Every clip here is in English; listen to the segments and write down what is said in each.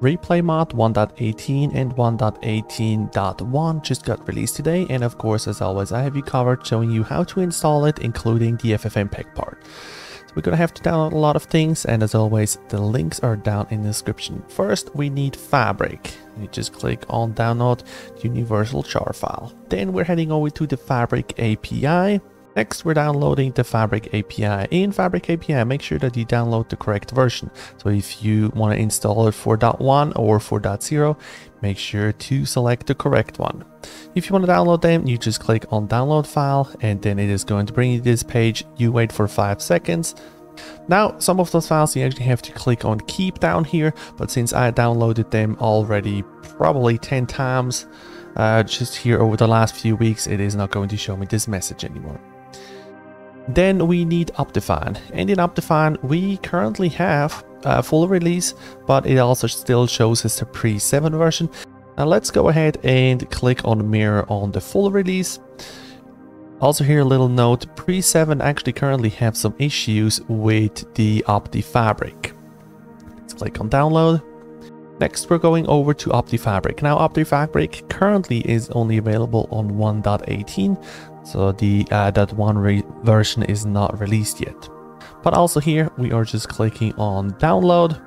Replay mod 1.18 and 1.18.1 just got released today and of course as always I have you covered showing you how to install it including the FFmpeg part. So we're gonna have to download a lot of things and as always the links are down in the description. First we need Fabric. You just click on download universal jar file. Then we're heading over to the Fabric API Next, we're downloading the Fabric API. In Fabric API, make sure that you download the correct version. So if you want to install it 4.1 or 4.0, make sure to select the correct one. If you want to download them, you just click on download file and then it is going to bring you this page. You wait for 5 seconds. Now, some of those files you actually have to click on keep down here, but since I downloaded them already probably 10 times, uh, just here over the last few weeks, it is not going to show me this message anymore. Then we need Optifine. And in Optifine, we currently have a full release, but it also still shows us the pre-7 version. Now let's go ahead and click on mirror on the full release. Also here a little note, pre-7 actually currently have some issues with the OptiFabric. Let's click on download. Next, we're going over to OptiFabric. Now, OptiFabric currently is only available on 1.18, so the uh, that one version is not released yet. But also here, we are just clicking on download.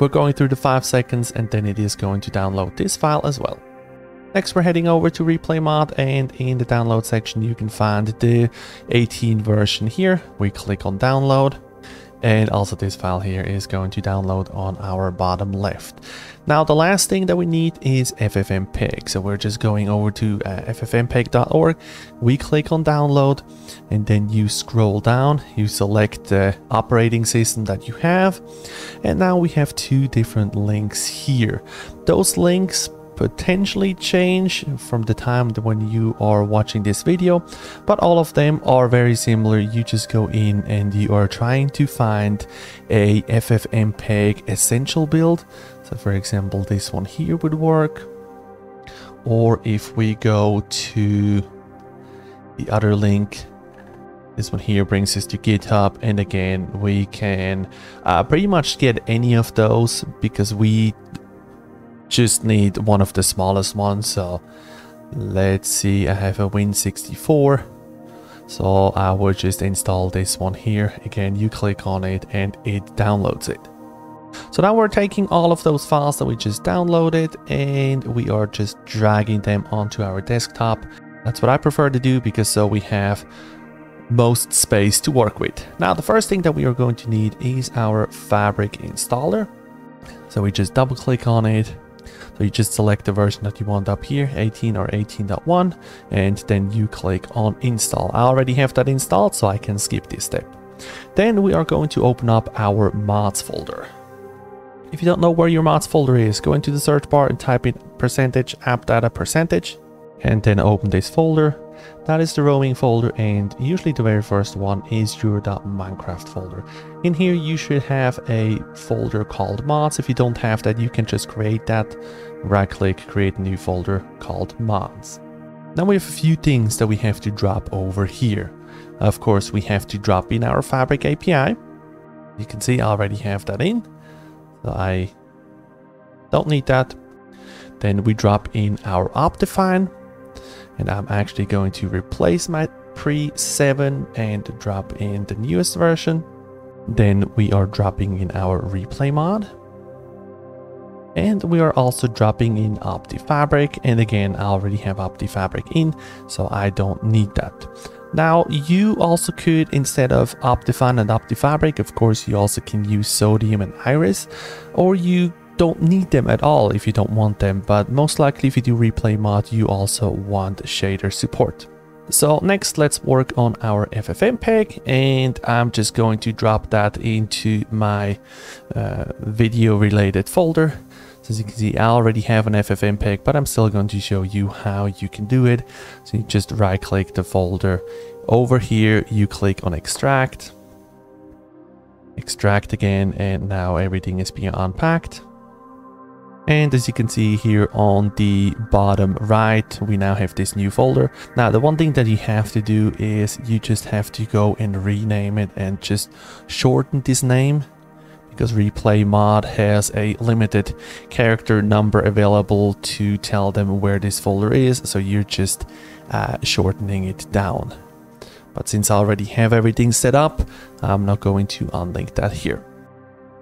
We're going through the 5 seconds and then it is going to download this file as well. Next, we're heading over to replay mod and in the download section, you can find the 18 version here. We click on download and also this file here is going to download on our bottom left. Now the last thing that we need is FFmpeg. So we're just going over to uh, ffmpeg.org. We click on download and then you scroll down. You select the operating system that you have. And now we have two different links here. Those links potentially change from the time when you are watching this video but all of them are very similar. You just go in and you are trying to find a ffmpeg essential build. So for example this one here would work. Or if we go to the other link this one here brings us to GitHub and again we can uh, pretty much get any of those because we just need one of the smallest ones. So let's see, I have a Win64. So I will just install this one here. Again, you click on it and it downloads it. So now we're taking all of those files that we just downloaded and we are just dragging them onto our desktop. That's what I prefer to do because so we have most space to work with. Now the first thing that we are going to need is our fabric installer. So we just double click on it so you just select the version that you want up here, 18 or 18.1, and then you click on install. I already have that installed, so I can skip this step. Then we are going to open up our mods folder. If you don't know where your mods folder is, go into the search bar and type in percentage app data percentage, and then open this folder. That is the roaming folder and usually the very first one is your .minecraft folder. In here you should have a folder called mods. If you don't have that you can just create that. Right click, create a new folder called mods. Now we have a few things that we have to drop over here. Of course we have to drop in our Fabric API. You can see I already have that in. So I don't need that. Then we drop in our Optifine and I'm actually going to replace my pre-7 and drop in the newest version. Then we are dropping in our replay mod. And we are also dropping in OptiFabric. And again, I already have OptiFabric in, so I don't need that. Now, you also could, instead of Optifine and OptiFabric, of course, you also can use Sodium and Iris, or you don't need them at all if you don't want them, but most likely if you do replay mod, you also want shader support. So next, let's work on our FFmpeg and I'm just going to drop that into my uh, video related folder. So as you can see, I already have an FFmpeg, but I'm still going to show you how you can do it. So you just right click the folder. Over here, you click on extract, extract again, and now everything is being unpacked. And as you can see here on the bottom right, we now have this new folder. Now, the one thing that you have to do is you just have to go and rename it and just shorten this name because replay mod has a limited character number available to tell them where this folder is so you're just uh, shortening it down but since I already have everything set up I'm not going to unlink that here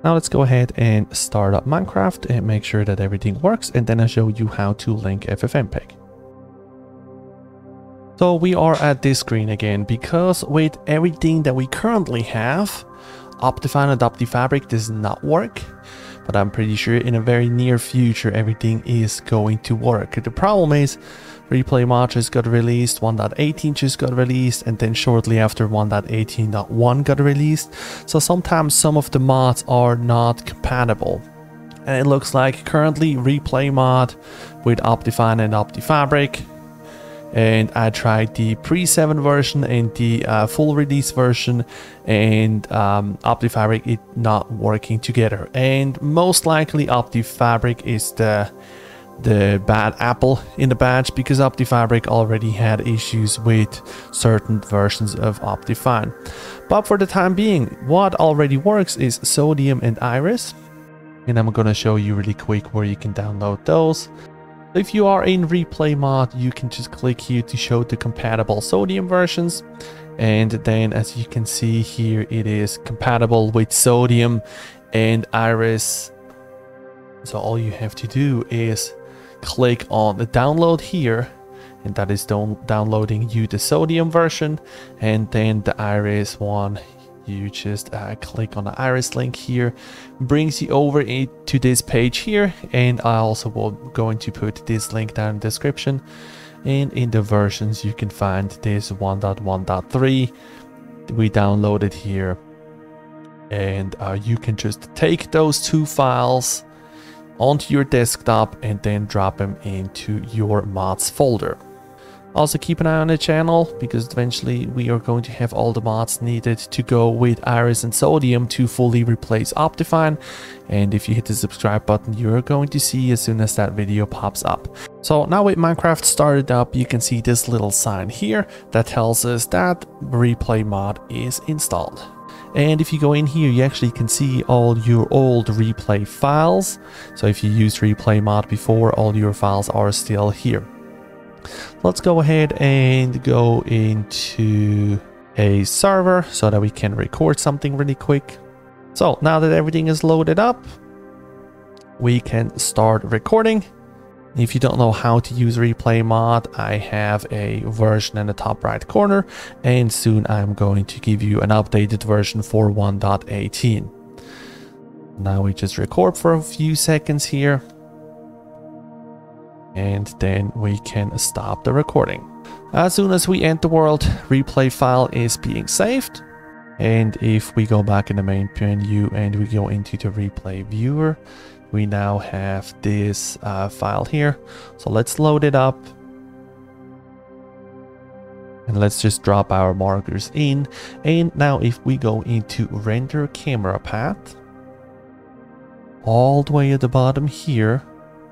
now let's go ahead and start up Minecraft and make sure that everything works and then I'll show you how to link FFmpeg. So we are at this screen again because with everything that we currently have, Optifine and OptiFabric does not work, but I'm pretty sure in a very near future everything is going to work. The problem is Replay just got released, 1.18 just got released, and then shortly after 1.18.1 got released, so sometimes some of the mods are not compatible. And it looks like currently Replay mod with Optifine and OptiFabric. And I tried the pre-7 version and the uh, full release version and um, OptiFabric it not working together. And most likely OptiFabric is the the bad apple in the batch because OptiFabric already had issues with certain versions of Optifine. But for the time being, what already works is Sodium and Iris. And I'm gonna show you really quick where you can download those. If you are in replay mod, you can just click here to show the compatible sodium versions. And then as you can see here, it is compatible with sodium and iris. So all you have to do is click on the download here and that is downloading you the sodium version and then the iris one you just uh, click on the iris link here brings you over to this page here and I also will going to put this link down in the description and in the versions you can find this 1.1.3 we downloaded here and uh, you can just take those two files onto your desktop and then drop them into your mods folder also keep an eye on the channel because eventually we are going to have all the mods needed to go with Iris and Sodium to fully replace Optifine. And if you hit the subscribe button, you're going to see as soon as that video pops up. So now with Minecraft started up, you can see this little sign here that tells us that replay mod is installed. And if you go in here, you actually can see all your old replay files. So if you used replay mod before, all your files are still here. Let's go ahead and go into a server so that we can record something really quick. So now that everything is loaded up, we can start recording. If you don't know how to use replay mod, I have a version in the top right corner and soon I'm going to give you an updated version for 1.18. Now we just record for a few seconds here and then we can stop the recording. As soon as we end the world, replay file is being saved. And if we go back in the main menu and we go into the replay viewer, we now have this uh, file here. So let's load it up. And let's just drop our markers in. And now if we go into render camera path, all the way at the bottom here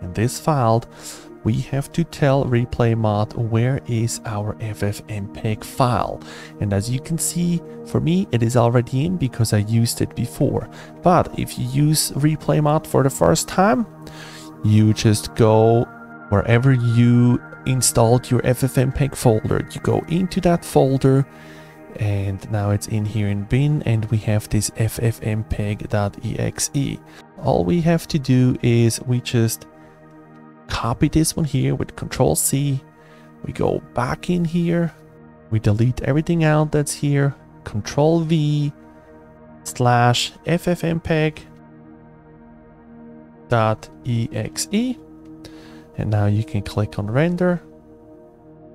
in this file, we have to tell replay mod where is our ffmpeg file. And as you can see for me it is already in because I used it before. But if you use replay mod for the first time you just go wherever you installed your ffmpeg folder. You go into that folder and now it's in here in bin and we have this ffmpeg.exe all we have to do is we just copy this one here with control C. We go back in here. We delete everything out that's here. Control V slash ffmpeg dot exe and now you can click on render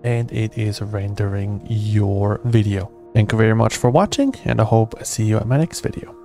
and it is rendering your video. Thank you very much for watching and I hope I see you at my next video.